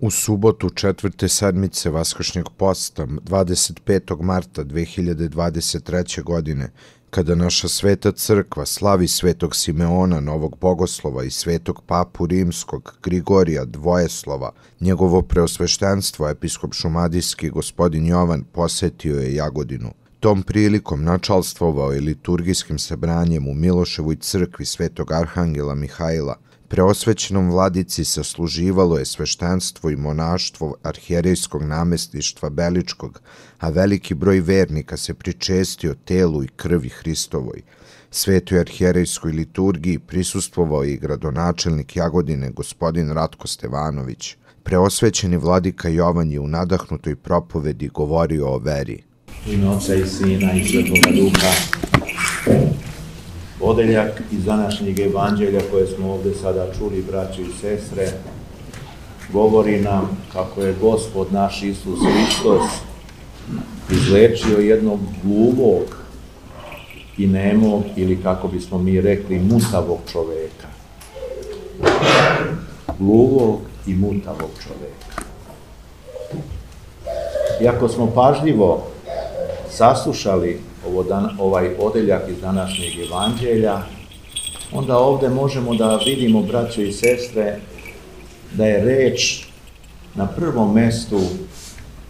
U subotu četvrte sedmice Vaskršnjeg posta, 25. marta 2023. godine, kada naša sveta crkva slavi svetog Simeona, novog bogoslova i svetog papu rimskog Grigorija Dvojeslova, njegovo preosveštenstvo, episkop šumadijski gospodin Jovan, posetio je Jagodinu. Tom prilikom načalstvovao je liturgijskim sebranjem u Miloševoj crkvi svetog Arhangela Mihajla – Preosvećenom vladici sasluživalo je sveštenstvo i monaštvo arhijerejskog namestništva Beličkog, a veliki broj vernika se pričestio telu i krvi Hristovoj. Svetoj arhijerejskoj liturgiji prisustvovao i gradonačelnik Jagodine, gospodin Ratko Stevanović. Preosvećeni vladika Jovan je u nadahnutoj propovedi govorio o veri. U ime Oca i Sina i Svetoga Duha odeljak iz današnjeg evanđelja koje smo ovde sada čuli, braći i sestre, govori nam kako je gospod naš Isus Hristos izlečio jednog gluvog i nemog, ili kako bismo mi rekli, mutavog čoveka. Gluvog i mutavog čoveka. Iako smo pažljivo saslušali ovo dan, ovaj odeljak iz današnjeg evanđelja, onda ovde možemo da vidimo, braćo i sestre, da je reč na prvom mestu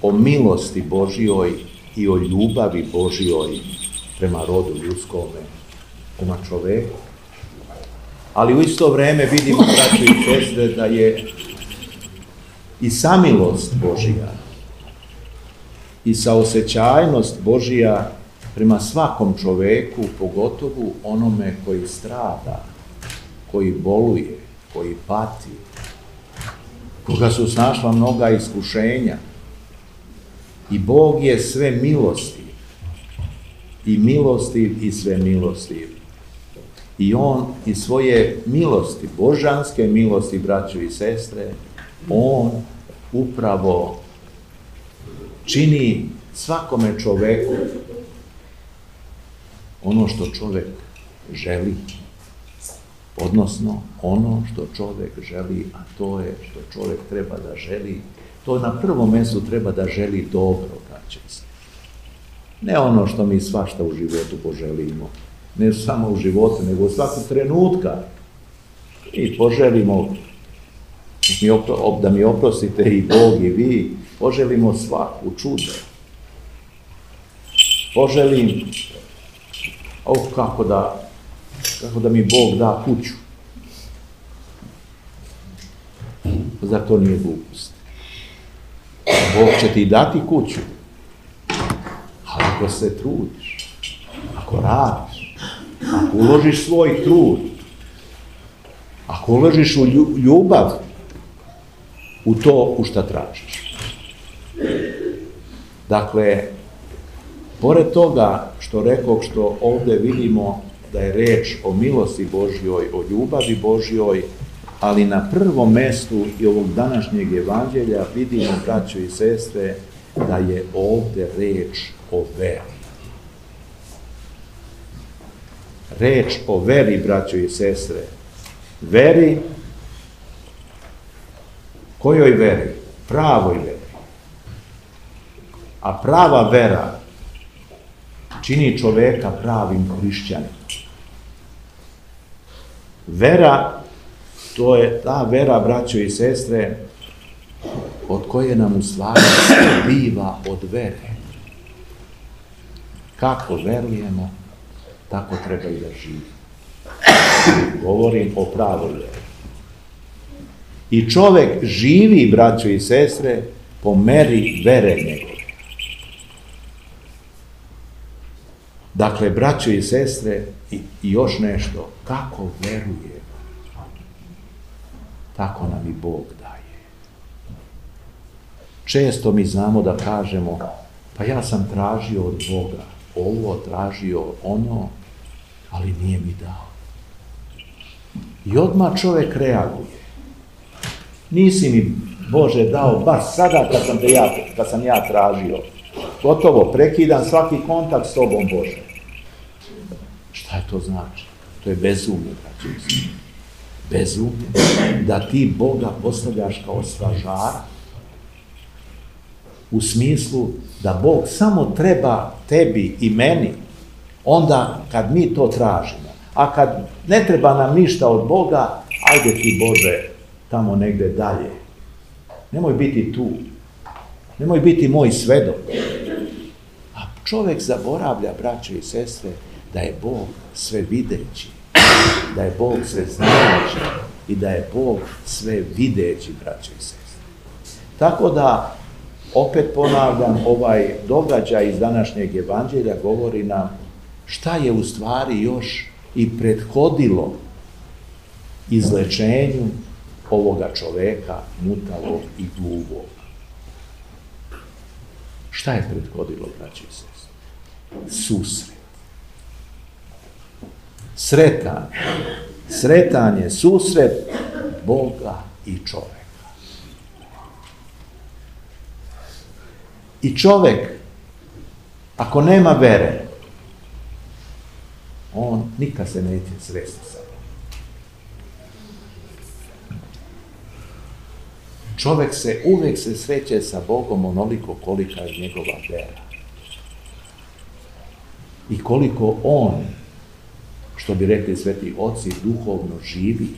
o milosti Božijoj i o ljubavi Božijoj prema rodu ljudskome, prema čoveku. Ali u isto vreme vidimo, braćo i sestre, da je i samilost Božija i saosećajnost Božija prema svakom čoveku, pogotovu onome koji strada, koji boluje, koji pati, koga su snašla mnoga iskušenja. I Bog je sve milosti, i milostiv i sve milostiv. I On i svoje milosti, božanske milosti, braćo i sestre, On upravo čini svakome čoveku ono što čovek želi, odnosno ono što čovek želi, a to je što čovek treba da želi, to na prvom mestu treba da želi dobro, braće se. Ne ono što mi svašta u životu poželimo, ne samo u životu, nego u svakog trenutka. I poželimo, da mi oprostite i Bog i vi, poželimo svaku čudo. Poželim o kako da, kako da mi Bog da kuću. Zar to nije glupost? Bog će ti dati kuću, ali ako se trudiš, ako radiš, ako uložiš svoj trud, ako uložiš u ljubav, u to u šta tražiš. Dakle, Pored toga što rekao što ovde vidimo da je reč o milosti Božjoj, o ljubavi Božjoj, ali na prvom mestu i ovog današnjeg evanđelja vidimo, braćo i sestre, da je ovde reč o veri. Reč o veri, braćo i sestre. Veri, kojoj veri? Pravoj veri. A prava vera čini čoveka pravim hrišćanom. Vera, to je ta vera, braćo i sestre, od koje nam u stvari biva od vere. Kako verujemo, tako treba i da živi. Govorim o pravoj veri. I čovek živi, braćo i sestre, po meri vere njegove. Dakle, braćo i sestre, i, i još nešto, kako veruje, tako nam i Bog daje. Često mi znamo da kažemo, pa ja sam tražio od Boga, ovo tražio ono, ali nije mi dao. I odmah čovek reaguje. Nisi mi, Bože, dao baš sada kad sam, te ja, kad sam ja tražio. Gotovo, prekidam svaki kontakt s tobom, Bože. Šta je to znači? To je bezumlje, braći Bezumlje. Da ti Boga postavljaš kao svažara, u smislu da Bog samo treba tebi i meni, onda kad mi to tražimo. A kad ne treba nam ništa od Boga, ajde ti Bože tamo negde dalje. Nemoj biti tu. Nemoj biti moj svedok. A čovek zaboravlja, braće i sestre, da je Bog sve videći, da je Bog sve znajući i da je Bog sve videći, braće i sestre. Tako da, opet ponavljam, ovaj događaj iz današnjeg evanđelja govori nam šta je u stvari još i prethodilo izlečenju ovoga čoveka, mutavog i gluvog. Šta je prethodilo, braći i sest? Susret. Sretan. Sretan je susret Boga i čoveka. I čovek, ako nema vere, on nikad se neće sresti sa Čovek se uvek se sreće sa Bogom onoliko kolika je njegova vera. I koliko on, što bi rekli sveti oci, duhovno živi,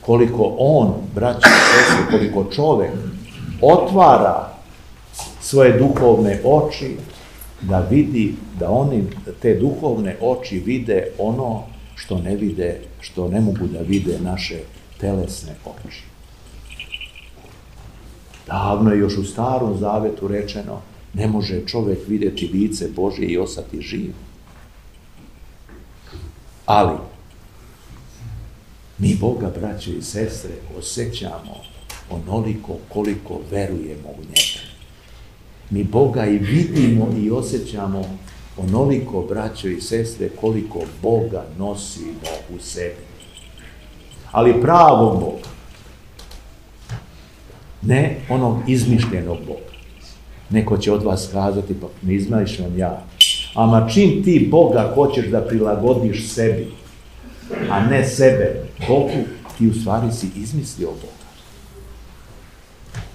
koliko on, braći i koliko čovek otvara svoje duhovne oči da vidi, da oni, te duhovne oči vide ono što ne vide, što ne mogu da vide naše telesne oči. Davno je još u starom zavetu rečeno, ne može čovek vidjeti lice Božje i ostati živ. Ali, mi Boga, braće i sestre, osjećamo onoliko koliko verujemo u njega. Mi Boga i vidimo i osjećamo onoliko, braćo i sestre, koliko Boga nosimo u sebi. Ali pravo Boga, ne onog izmišljenog Boga. Neko će od vas kazati, pa ne izmišljam ja. Ama čim ti Boga hoćeš da prilagodiš sebi, a ne sebe Bogu, ti u stvari si izmislio Boga.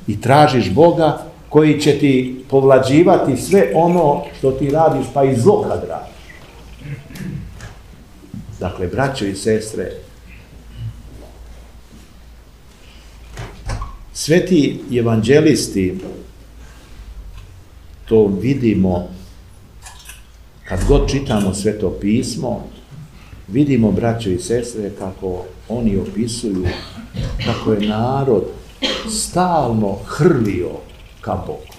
I tražiš Boga koji će ti povlađivati sve ono što ti radiš, pa i zlo kad radiš. Dakle, braćo i sestre, Sveti evanđelisti, to vidimo kad god čitamo sveto pismo, vidimo, braćo i sestre, kako oni opisuju kako je narod stalno hrlio ka Bogu.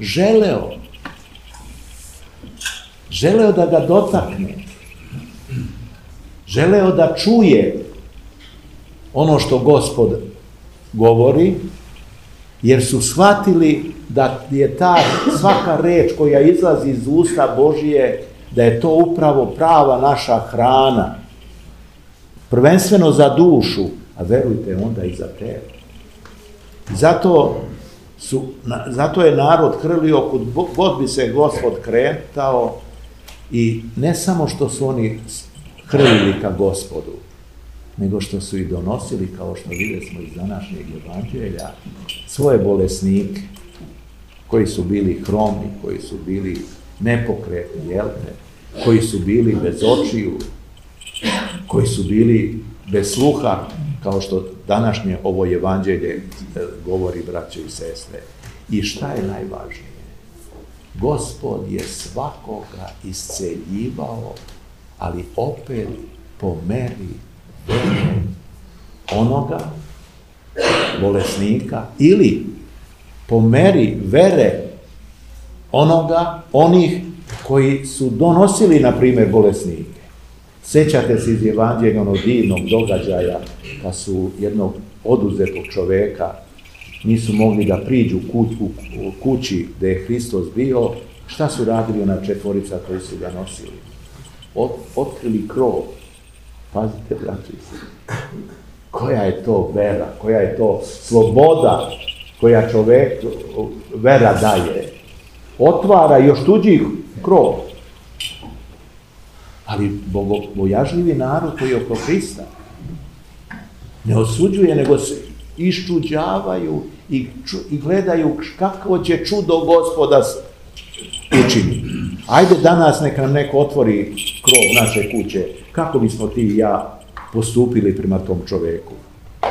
Želeo, želeo da ga dotakne, želeo da čuje ono što gospod govori, jer su shvatili da je ta svaka reč koja izlazi iz usta Božije, da je to upravo prava naša hrana. Prvenstveno za dušu, a verujte onda i za telo. Zato, su, zato je narod hrlio kod god bi se gospod kretao i ne samo što su oni hrlili ka gospodu, nego što su i donosili, kao što videli smo iz današnjeg evanđelja, svoje bolesnike, koji su bili hromi, koji su bili nepokretni, jelte, koji su bili bez očiju, koji su bili bez sluha, kao što današnje ovo evanđelje e, govori braće i sestre. I šta je najvažnije? Gospod je svakoga isceljivao, ali opet po meri onoga bolesnika ili po meri vere onoga, onih koji su donosili, na primjer, bolesnike. Sećate se iz evanđelja onog divnog događaja kad su jednog oduzetog čoveka nisu mogli da priđu u kući gde je Hristos bio, šta su radili ona četvorica koji su ga nosili? Otkrili krov Pazite, braći, koja je to vera, koja je to sloboda koja čovek vera daje. Otvara još tuđi krov. Ali bojažljivi narod koji je oko Hrista ne osuđuje, nego se iščuđavaju i, ču, i gledaju kako će čudo gospoda učini. Ajde danas neka nam neko otvori krov naše kuće, kako bismo ti i ja postupili prema tom čoveku.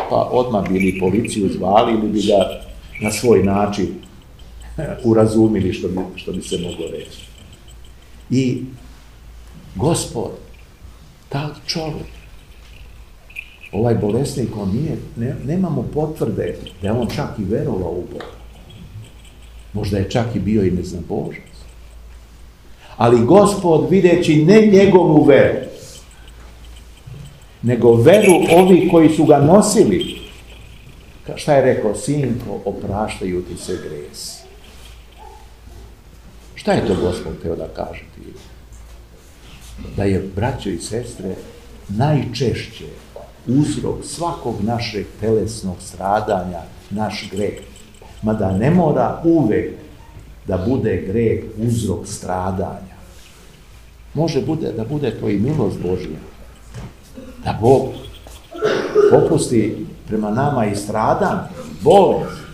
Pa odmah bili policiju zvali ili bi ga na svoj način urazumili što bi, što bi se moglo reći. I gospod, ta čovjek, ovaj bolesnik, on nije, ne, nemamo potvrde da je on čak i verovao u Boga. Možda je čak i bio i neznabožac. Ali gospod, videći ne njegovu veru, nego veru ovi koji su ga nosili, šta je rekao, sinko, opraštaju ti se gresi. Šta je to gospod teo da kaže ti? Da je, braćo i sestre, najčešće uzrok svakog našeg telesnog stradanja naš greh. Mada ne mora uvek da bude greh uzrok stradanja. Može bude da bude to i milost Božja. Da Bog popusti prema nama i stradan, bolest.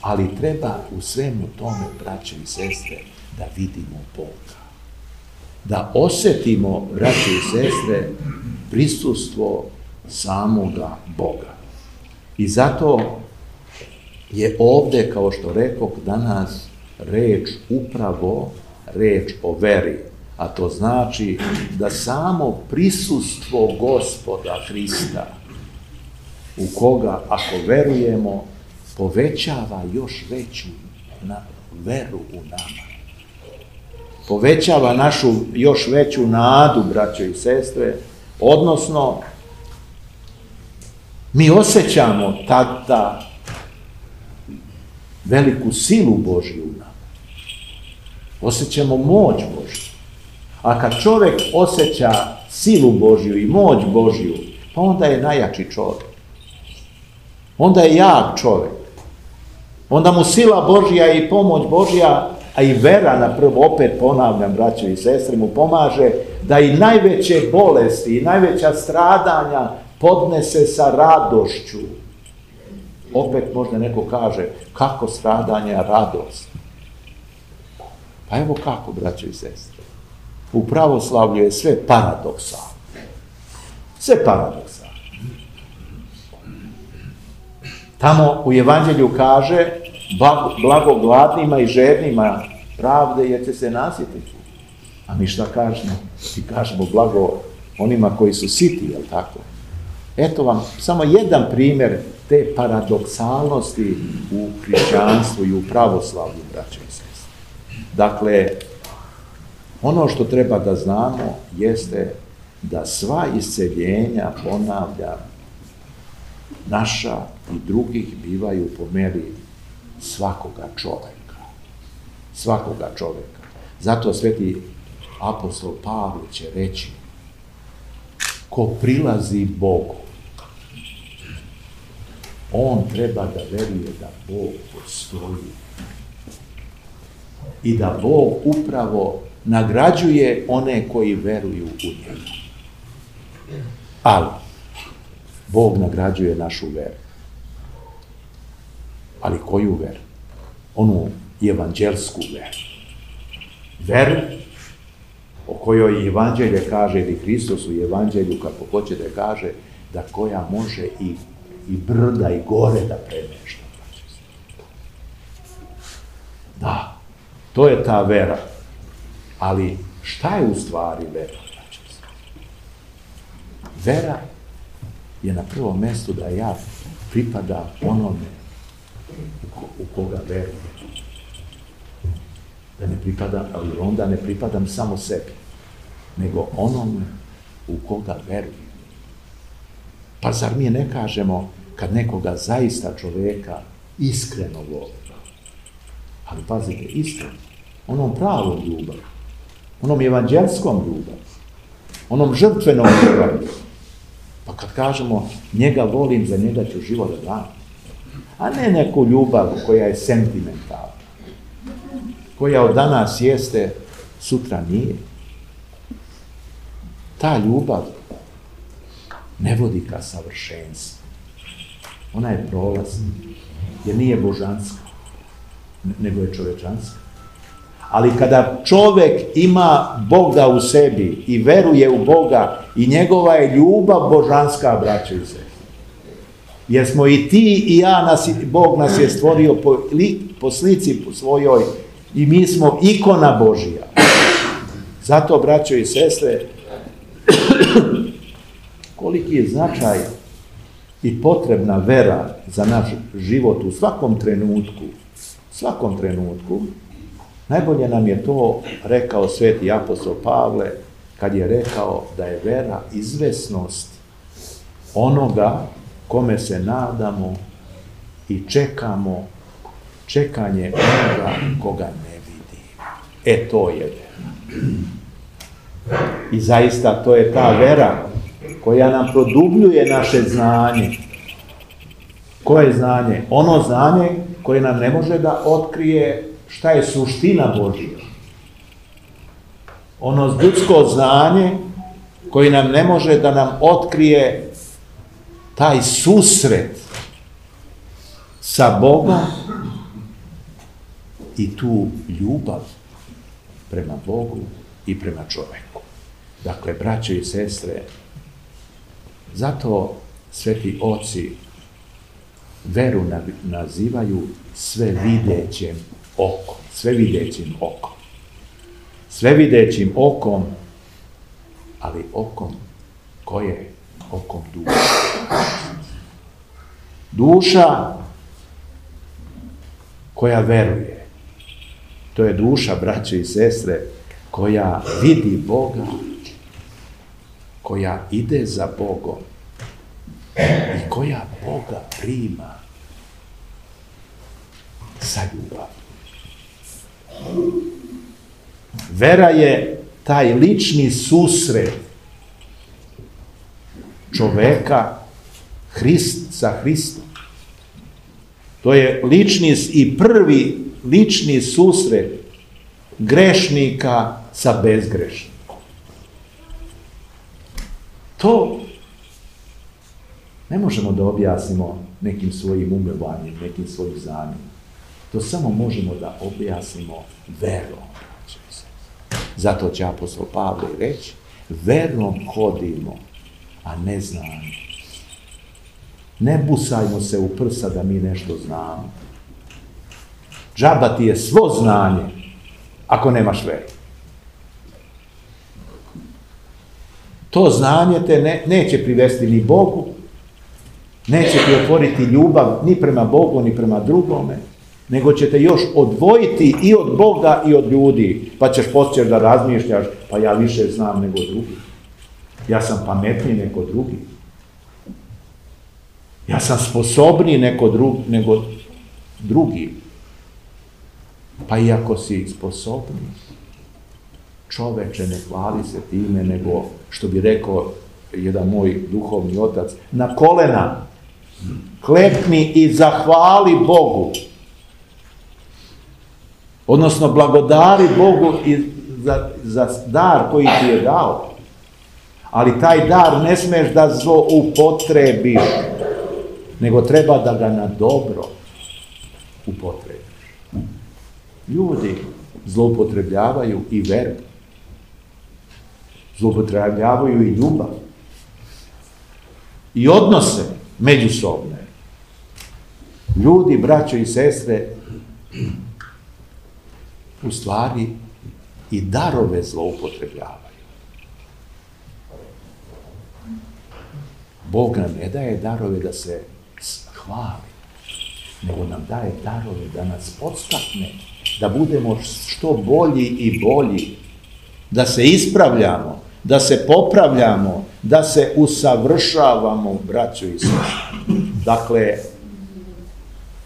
Ali treba u svemu tome, braće i sestre, da vidimo Boga. Da osetimo, braće i sestre, prisustvo samoga Boga. I zato je ovde, kao što rekao, danas reč upravo reč o veri. A to znači da samo prisustvo gospoda Hrista, u koga, ako verujemo, povećava još veću na, veru u nama. Povećava našu još veću nadu, braćo i sestre, Odnosno, mi osjećamo tada veliku silu Božju u nama. Osjećamo moć Božju. A kad čovjek osjeća silu Božju i moć Božju, pa onda je najjači čovjek. Onda je jak čovjek. Onda mu sila Božja i pomoć Božja, a i vera na prvo, opet ponavljam, braćo i sestre, mu pomaže da i najveće bolesti i najveća stradanja podnese sa radošću. Opet možda neko kaže, kako stradanja radost? Pa evo kako, braćo i sestre. U pravoslavlju je sve paradoksalno. Sve paradoksalno. Tamo u evanđelju kaže, blago gladnima i žednima pravde, jer će se nasjetiti. A mi šta kažemo? Ti kažemo blago onima koji su siti, jel tako? Eto vam samo jedan primjer te paradoksalnosti u hrišćanstvu i u pravoslavlju, braće. Dakle, ono što treba da znamo jeste da sva isceljenja, ponavlja, naša drugih bivaju po meri svakoga čoveka. Svakoga čoveka. Zato sveti apostol Pavle će reći ko prilazi Bogu, on treba da veruje da Bog postoji i da Bog upravo nagrađuje one koji veruju u njega. Ali, Bog nagrađuje našu veru. Ali koju veru? Onu evanđelsku veru. Veru o kojoj evanđelje kaže, ili Hristos u evanđelju, kako hoćete, kaže, da koja može i, i brda i gore da premešta. Da, to je ta vera. Ali šta je u stvari vera? Vera je na prvom mestu da ja pripada onome u koga verujem da ne pripada, ali onda ne pripadam samo sebi, nego onom u koga verujem. Pa zar mi ne kažemo, kad nekoga zaista čoveka iskreno voli, ali pazite, iskreno, onom pravom ljubav, onom evanđelskom ljubav, onom žrtvenom ljubav, pa kad kažemo njega volim, za njega ću život da dam, a ne neku ljubav koja je sentimentalna koja od danas jeste, sutra nije. Ta ljubav ne vodi ka savršenstvu. Ona je prolazna, jer nije božanska, nego je čovečanska. Ali kada čovek ima Boga u sebi i veruje u Boga i njegova je ljubav božanska, braće i se. Jer smo i ti i ja, nas, Bog nas je stvorio po, li, po slici po svojoj i mi smo ikona Božija. Zato, braćo i sestre, koliki je značaj i potrebna vera za naš život u svakom trenutku, svakom trenutku, najbolje nam je to rekao sveti apostol Pavle, kad je rekao da je vera izvesnost onoga kome se nadamo i čekamo čekanje onoga koga ne vidi. E to je. I zaista to je ta vera koja nam produbljuje naše znanje. Koje znanje? Ono znanje koje nam ne može da otkrije šta je suština Božija. Ono ljudsko znanje koji nam ne može da nam otkrije taj susret sa Bogom i tu ljubav prema Bogu i prema čoveku. Dakle, braće i sestre, zato sveti oci veru nazivaju sve videćem okom, sve videćim okom. Sve videćim okom, ali okom koje? Okom duša. Duša koja veruje. To je duša, braće i sestre, koja vidi Boga, koja ide za Bogom i koja Boga prima sa ljubav. Vera je taj lični susret čoveka Hrist sa Hristom. To je lični i prvi lični susret grešnika sa bezgrešnim. To ne možemo da objasnimo nekim svojim umovanjem, nekim svojim znanjem. To samo možemo da objasnimo verom. Zato će apostol Pavle reći, verom hodimo, a ne znamo. Ne busajmo se u prsa da mi nešto znamo. Džaba ti je svo znanje, ako nemaš veru. To znanje te ne, neće privesti ni Bogu, neće ti otvoriti ljubav ni prema Bogu, ni prema drugome, nego će te još odvojiti i od Boga i od ljudi, pa ćeš početi da razmišljaš, pa ja više znam nego drugi. Ja sam pametniji nego drugi. Ja sam sposobniji neko drug, nego drugi. Pa iako si sposobni, čoveče ne hvali se time, nego što bi rekao jedan moj duhovni otac, na kolena klepni i zahvali Bogu. Odnosno, blagodari Bogu i za, za dar koji ti je dao. Ali taj dar ne smeš da zlo upotrebiš, nego treba da ga na dobro upotrebiš. Ljudi zloupotrebljavaju i veru. Zloupotrebljavaju i ljubav. I odnose međusobne. Ljudi, braćo i sestre, u stvari i darove zloupotrebljavaju. Bog nam ne daje darove da se hvali, nego nam daje darove da nas podstakne, da budemo što bolji i bolji, da se ispravljamo, da se popravljamo, da se usavršavamo, braćo i sestri. Dakle,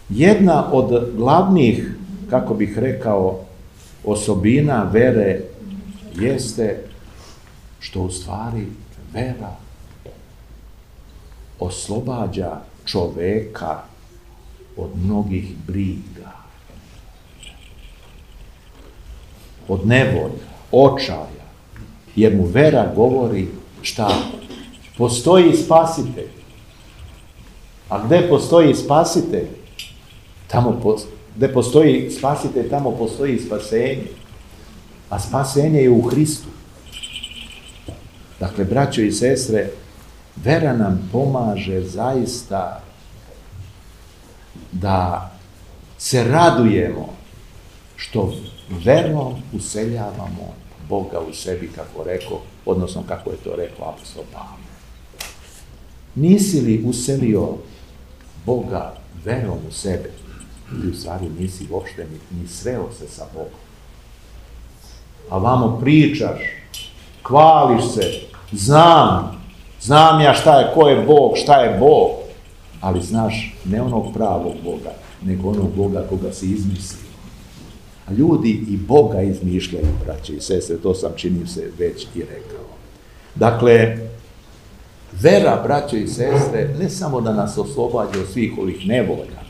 jedna od glavnih, kako bih rekao, osobina vere jeste što u stvari vera oslobađa čoveka od mnogih briga, od nevolja, očaja, jer mu vera govori šta? Postoji spasitelj. A gde postoji spasitelj, tamo po, gde postoji spasitelj, tamo postoji spasenje. A spasenje je u Hristu. Dakle, braćo i sestre, vera nam pomaže zaista da se radujemo što verom useljavamo Boga u sebi, kako rekao, odnosno kako je to rekao apostol Pavle. Nisi li uselio Boga verom u sebe, ili u stvari nisi uopšte ni, ni sreo se sa Bogom. A vamo pričaš, hvališ se, znam, znam ja šta je, ko je Bog, šta je Bog, ali znaš ne onog pravog Boga, nego onog Boga koga si izmislio. A ljudi i Boga izmišljaju, braće i sestre, to sam čini se već i rekao. Dakle, vera, braće i sestre, ne samo da nas oslobađa od svih ovih nevolja,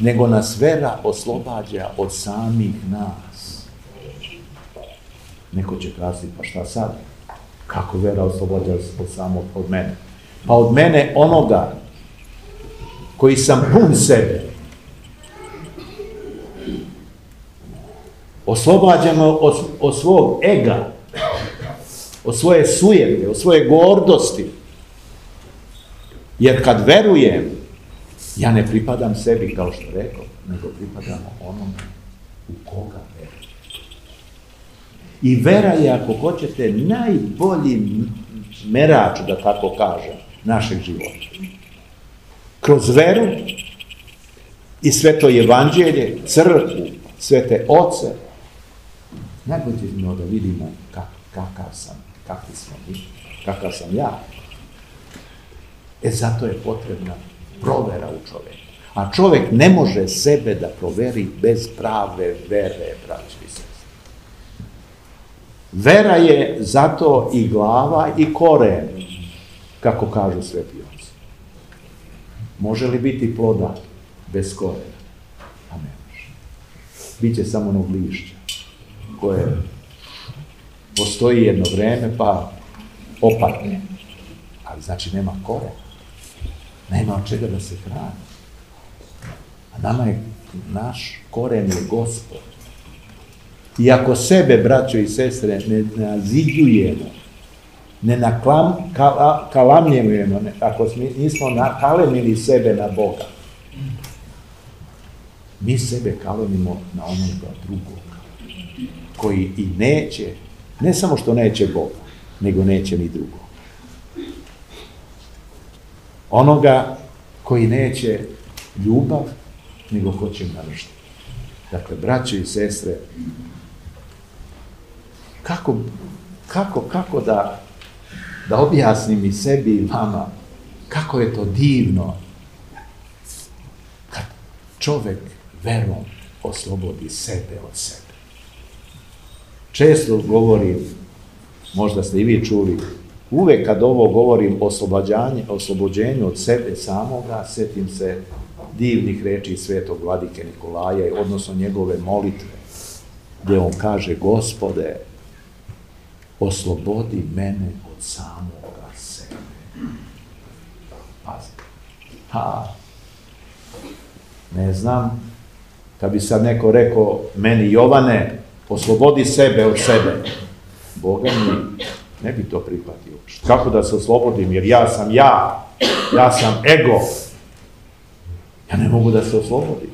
nego nas vera oslobađa od samih nas. Neko će kazati, pa šta sad? Kako vera oslobađa od samog od mene? Pa od mene onoga koji sam pun sebe, oslobađamo od, od svog ega, od svoje sujete, od svoje gordosti. Jer kad verujem, ja ne pripadam sebi, kao što rekao, nego pripadam onom u koga verujem. I vera je, ako hoćete, najbolji merač, da tako kažem, našeg života. Kroz veru i sveto evanđelje, crkvu, svete oce, najbolje je da vidimo kak, kakav sam, kakvi smo mi, kakav sam ja. E zato je potrebna provera u čoveku. A čovek ne može sebe da proveri bez prave vere, braći sestri. Vera je zato i glava i koren, kako kažu sveti oci. Može li biti ploda bez korena? A ne može. Biće samo onog lišća koje postoji jedno vreme pa opadne. Ali znači nema korena. Nema od čega da se hrani. A nama je, naš koren je gospod. I ako sebe, braćo i sestre, ne naziđujemo, ne naklam, kala, kalamljujemo, ne, ako nismo nakalemili sebe na Boga, mi sebe kalemimo na onoga drugog, koji i neće, ne samo što neće Boga, nego neće ni drugog onoga koji neće ljubav, nego hoće mržnju. Dakle, braće i sestre, kako, kako, kako da, da objasnim i sebi i vama kako je to divno kad čovek verom oslobodi sebe od sebe. Često govorim, možda ste i vi čuli, Uvek kad ovo govorim o oslobođenju od sebe samoga, setim se divnih reči svetog vladike Nikolaja, odnosno njegove molitve, gde on kaže, gospode, oslobodi mene od samoga sebe. Pazi. Ha, ne znam, kad bi sad neko rekao meni, Jovane, oslobodi sebe od sebe, Boga mi ne bi to prihvatio. Kako da se oslobodim, jer ja sam ja, ja sam ego. Ja ne mogu da se oslobodim.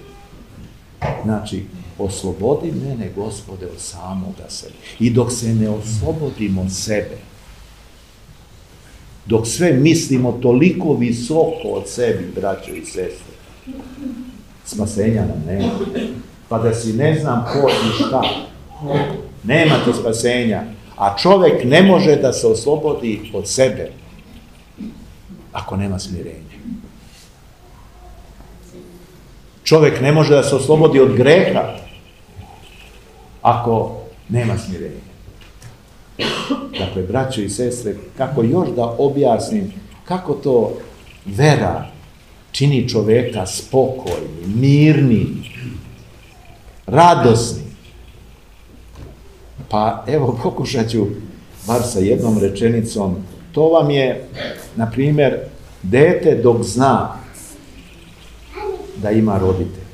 Znači, oslobodi mene, gospode, od samoga sebe. I dok se ne oslobodimo od sebe, dok sve mislimo toliko visoko od sebi, braćo i sestre, spasenja nam nema. Pa da si ne znam ko i šta, nema to spasenja, A čovek ne može da se oslobodi od sebe ako nema smirenja. Čovek ne može da se oslobodi od greha ako nema smirenja. Dakle, braćo i sestre, kako još da objasnim kako to vera čini čoveka spokojni, mirni, radosni. Pa evo, pokušat ću bar sa jednom rečenicom. To vam je, na primjer, dete dok zna da ima roditelje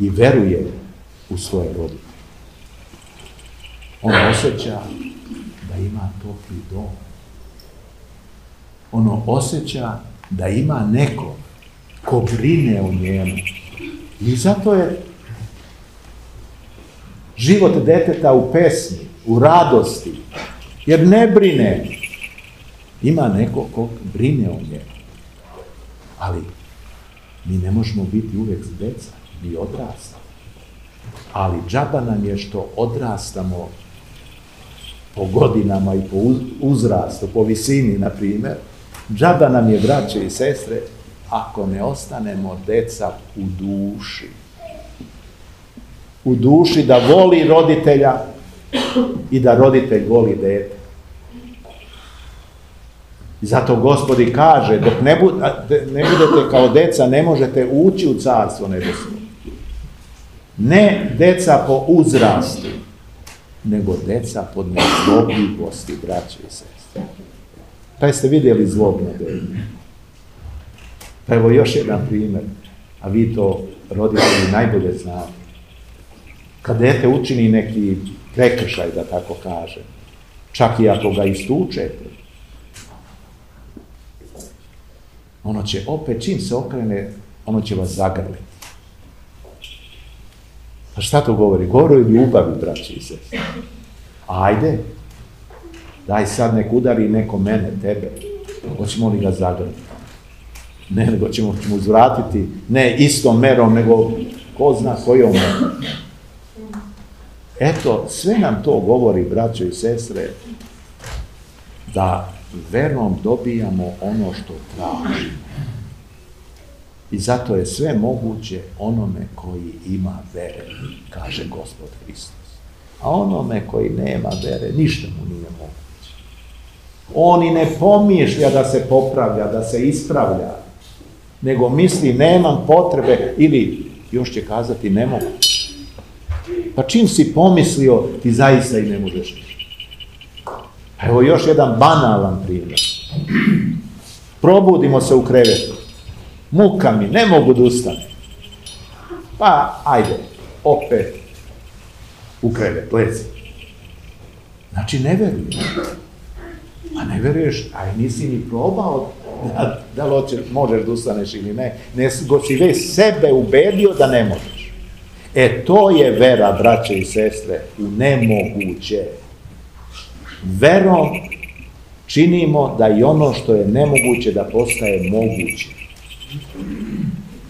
i veruje u svoje roditelje. On osjeća da ima topli dom. Ono osjeća da ima neko ko brine o njemu. I zato je život deteta u pesmi, u radosti, jer ne brine. Ima neko ko brine o njemu. Ali mi ne možemo biti uvek deca, mi odrastamo. Ali džaba nam je što odrastamo po godinama i po uzrastu, po visini, na primjer, džaba nam je, braće i sestre, ako ne ostanemo deca u duši. U duši da voli roditelja i da roditelj voli dete. I zato gospodi kaže, dok ne, ne budete kao deca, ne možete ući u carstvo nebesko. Ne deca po uzrastu, nego deca pod nezlobljivosti, braće i sestre. Pa jeste vidjeli zlobno dete? Pa evo još jedan primjer, a vi to roditelji najbolje znate. Kad dete učini neki prekršaj, da tako kaže, čak i ako ga istučete, ono će opet, čim se okrene, ono će vas zagrliti. Pa šta to govori? Govori o ljubavi, braći i sestri. Ajde, daj sad nek udari neko mene, tebe. Hoćemo li ga zagrliti? Ne, nego ćemo mu uzvratiti, ne istom merom, nego ko zna kojom merom. Eto, sve nam to govori, braćo i sestre, da verom dobijamo ono što tražimo. I zato je sve moguće onome koji ima vere, kaže Gospod Hristos. A onome koji nema vere, ništa mu nije moguće. On i ne pomišlja da se popravlja, da se ispravlja, nego misli nemam potrebe ili još će kazati ne mogu. Pa čim si pomislio, ti zaista i ne možeš. Evo još jedan banalan primjer. Probudimo se u krevetu. Muka mi, ne mogu da ustane. Pa, ajde, opet u krevet, lezi. Znači, ne veruješ. A ne veruješ, a nisi ni probao da, da li možeš da ustaneš ili ne. Ne, go si već sebe ubedio da ne možeš. E, to je vera, braće i sestre, u nemoguće. Verom činimo da i ono što je nemoguće da postaje moguće.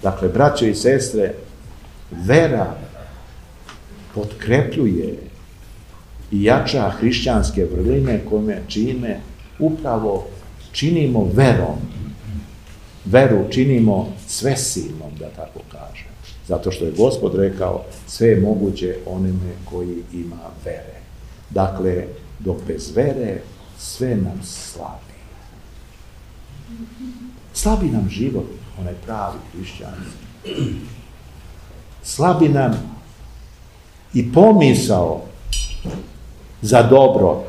Dakle, braće i sestre, vera potkrepljuje i jača hrišćanske vrline kome čime upravo činimo verom. Veru činimo svesilnom, da tako kažem. Zato što je Gospod rekao, sve je moguće onime koji ima vere. Dakle, dok bez vere sve nam slabi. Slabi nam život, onaj pravi hrišćanski. Slabi nam i pomisao za dobro,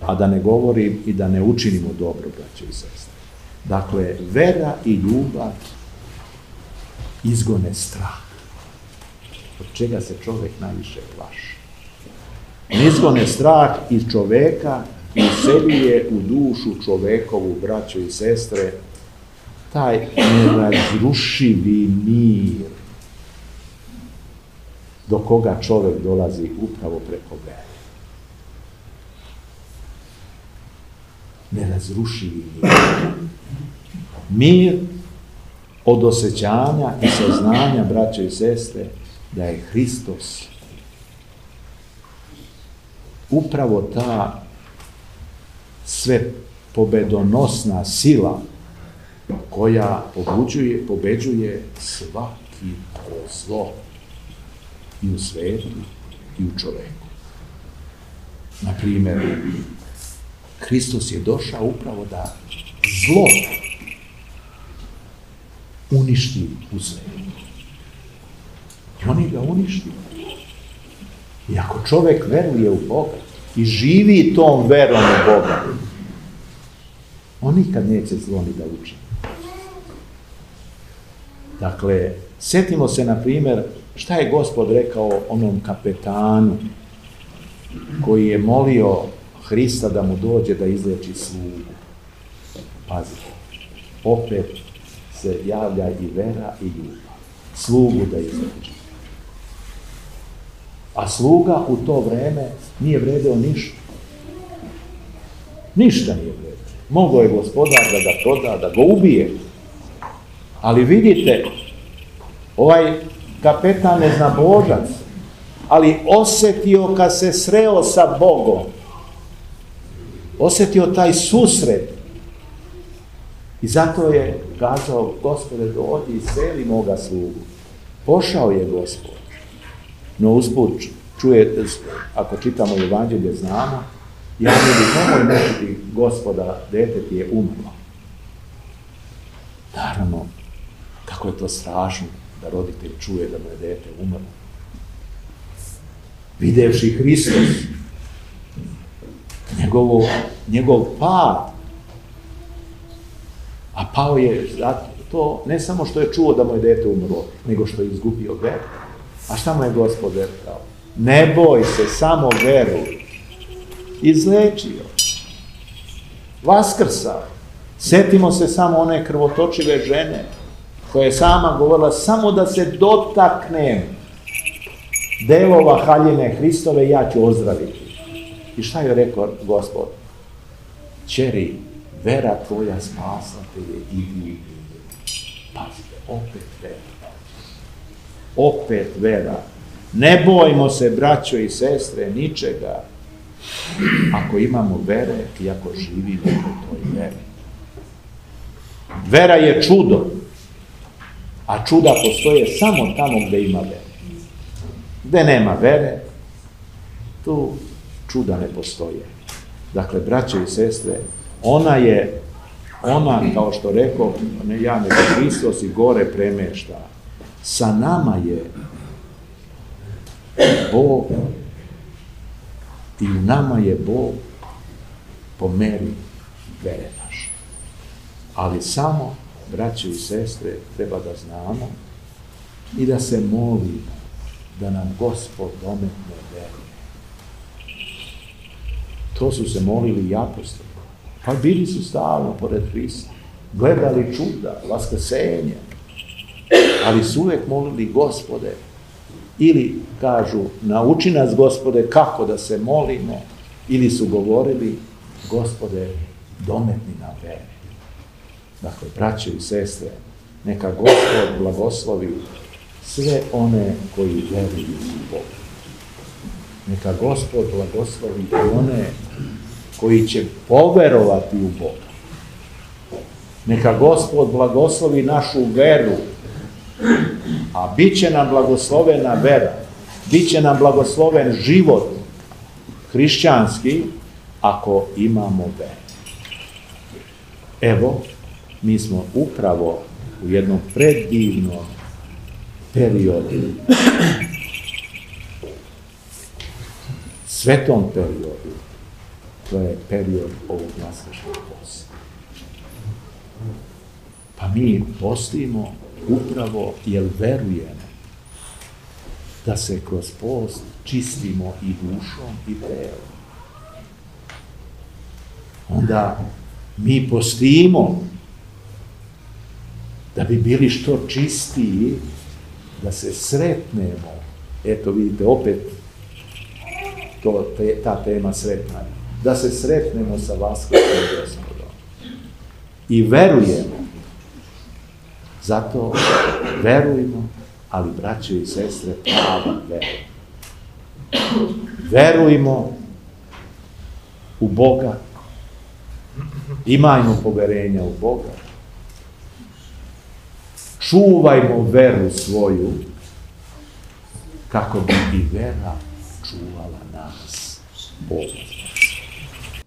a da ne govorim i da ne učinimo dobro, braće i sestre. Dakle, vera i ljubav izgone strah. Od čega se čovek najviše plaši. Izgone strah iz čoveka i useluje u dušu čovekovu, braćo i sestre, taj nerazrušivi mir do koga čovek dolazi upravo preko vere. Nerazrušivi mir. Mir od osjećanja i saznanja, braće i sestre, da je Hristos upravo ta sve pobedonosna sila koja pobuđuje, pobeđuje svaki zlo i u svetu i u čoveku. Naprimjer, Hristos je došao upravo da zlo uništi u svetu. I on je ga uništio. I ako čovek veruje u Boga i živi tom verom u Boga, on nikad neće zlo ni da uči. Dakle, setimo se, na primjer, šta je gospod rekao onom kapetanu koji je molio Hrista da mu dođe da izleči slugu. Pazite, opet se javlja i vera i ljubav. Slugu da izleči. A sluga u to vreme nije vredeo ništa. Ništa nije. Mogao je gospodar da ga proda, da ga ubije. Ali vidite, ovaj kapetan ne zna božac, ali osetio kad se sreo sa Bogom, osetio taj susret i zato je kazao, gospode, dođi i seli moga slugu. Pošao je gospod. No usput čuje, ako čitamo evanđelje, znamo, ja ljudi, nemoj mučiti gospoda, dete ti je umrlo. Naravno, kako je to strašno da roditelj čuje da mu je dete umrlo. Videvši Hristos, njegovo, njegov pad, a pao je zato to ne samo što je čuo da mu je dete umrlo, nego što je izgubio veru. A šta mu je gospod rekao? Ne boj se, samo veruj. Izlečio. Vaskrsao. Setimo se samo one krvotočive žene koja je sama govorila samo da se dotaknem delova haljine Hristove ja ću ozdraviti. I šta je rekao gospod? Čeri, vera tvoja spasla te je i. Pazite, opet vera. Opet vera. Ne bojmo se, braćo i sestre, ničega, ako imamo vere i ako živimo u toj veri. Vera je čudo, a čuda postoje samo tamo gde ima vere. Gde nema vere, tu čuda ne postoje. Dakle, braćo i sestre, ona je, ona, kao što rekao, ne ja, nego Hristos i gore premešta. Sa nama je Bog i u nama je Bog po meri vere naše. Ali samo, braće i sestre, treba da znamo i da se molimo da nam Gospod dometne veru. To su se molili i apostoli. Pa bili su stalno pored Hrista. Gledali čuda, vaskrsenje. Ali su uvek molili gospode. Ili kažu, nauči nas gospode kako da se molimo. Ili su govorili, gospode, dometni nam veru. Dakle, braće i sestre, neka gospod blagoslovi sve one koji veruju u Boga. Neka gospod blagoslovi i one koji će poverovati u Boga. Neka gospod blagoslovi našu veru, a bit će nam blagoslovena vera, bit će nam blagosloven život hrišćanski ako imamo veru. Evo, mi smo upravo u jednom predivnom periodu, svetom periodu, to je period ovog nasrećnog posta. Pa mi postimo upravo jer verujemo da se kroz post čistimo i dušom i telom. Onda mi postimo da bi bili što čistiji, da se sretnemo. Eto, vidite, opet to, te, ta tema sretnanja da se sretnemo sa Vaskrsnim gospodom. I verujemo. Zato verujemo, ali braće i sestre, prava vera. Verujmo u Boga, imajmo poverenja u Boga, čuvajmo veru svoju, kako bi i vera čuvala nas. Boga.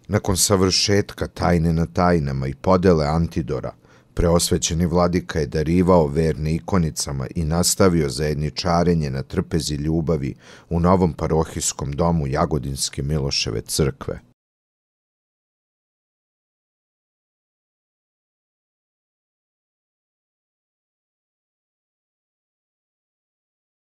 Nakon savršetka tajne na tajnama i podele Antidora, preosvećeni vladika je darivao verne ikonicama i nastavio zajedničarenje na trpezi ljubavi u novom parohijskom domu Jagodinske Miloševe crkve.